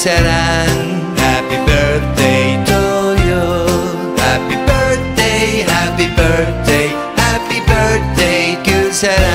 사랑 Happy birthday to you. Happy birthday, happy birthday, happy birthday 그 사랑